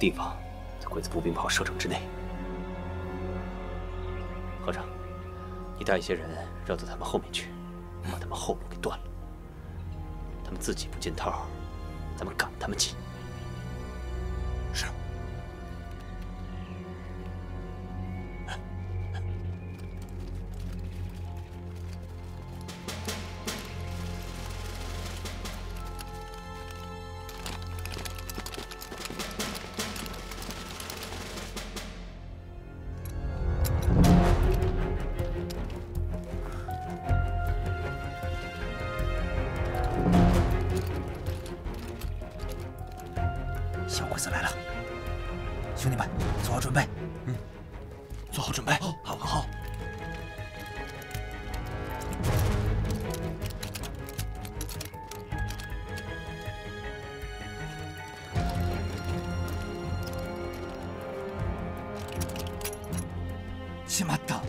地方在鬼子步兵炮射程之内。和尚你带一些人绕到他们后面去把他们后路给断了。他们自己不进套咱们赶他们进子来了，兄弟们，做好准备。嗯，做好准备。好，好，好。しまった。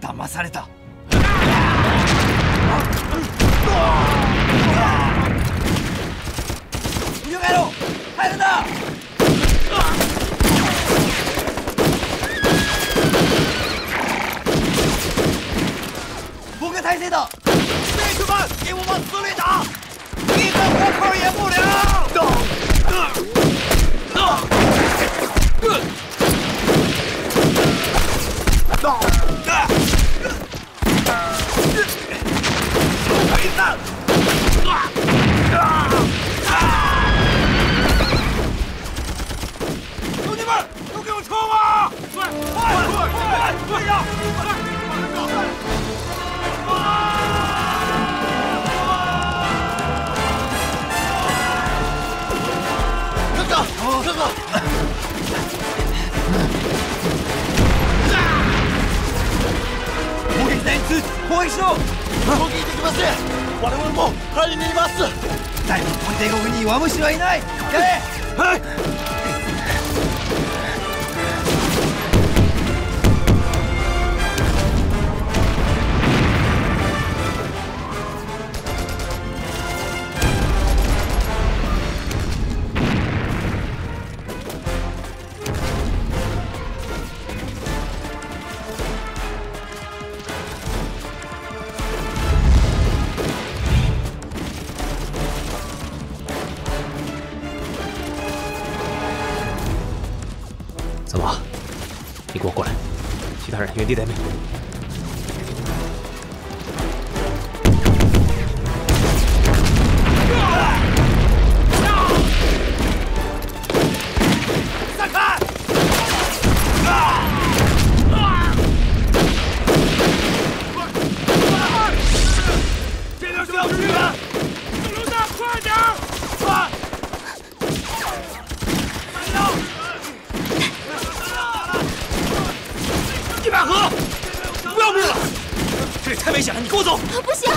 騙された。攻撃しろ攻撃できます我々も入ります誰もこれで動くに弱虫はいないやれはい怎么你给我过来其他人原地待命你跟我走！不行！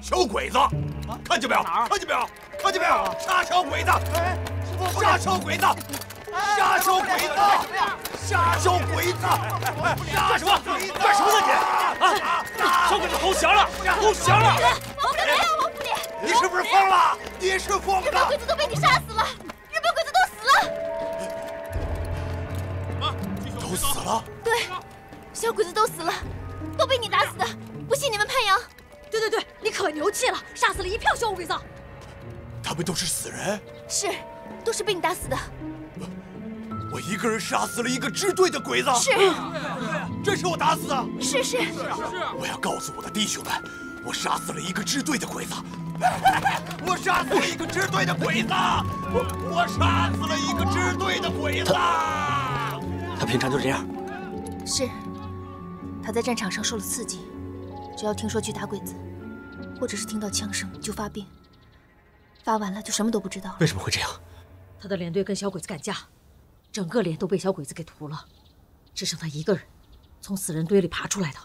小鬼子，看见没有？看见没有？看见没有？杀小鬼子！杀小鬼子！杀小鬼子！杀小鬼子！杀什么？干什么？干什么呢？你啊，小鬼子投降了？投降了？你是不是疯了？你是疯了？日本鬼子都被你杀死了，日本鬼子都死了。都死了？对，小鬼子都死了，都被你打死的。不信你们判阳。对对对，你可牛气了，杀死了一票小鬼子。他们都是死人？是，都是被你打死的。我一个人杀死了一个支队的鬼子。是，这是我打死的。是是是。我要告诉我的弟兄们，我杀死了一个支队的鬼子。我杀死了一个支队的鬼子。我我杀死了一个支队的鬼子。他平常就这样。是，他在战场上受了刺激。只要听说去打鬼子，或者是听到枪声就发病，发完了就什么都不知道。为什么会这样？他的连队跟小鬼子干架，整个连都被小鬼子给屠了，只剩他一个人从死人堆里爬出来的。